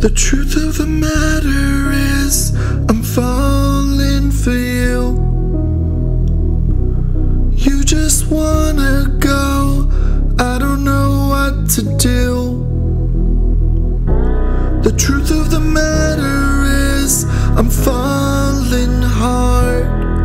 The truth of the matter is, I'm falling for you. You just wanna go, I don't know what to do. The truth of the matter is, I'm falling hard.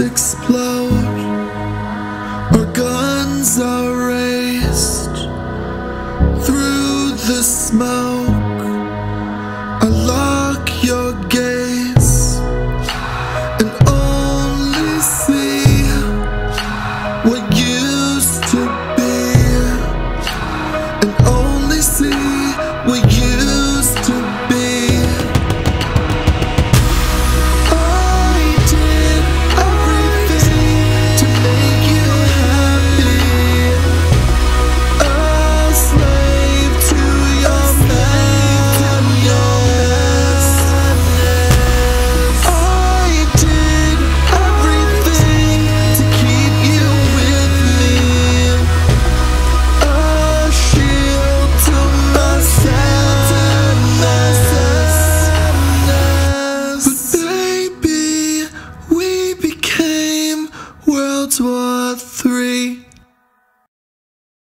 explode. Our guns are raised Through the smoke.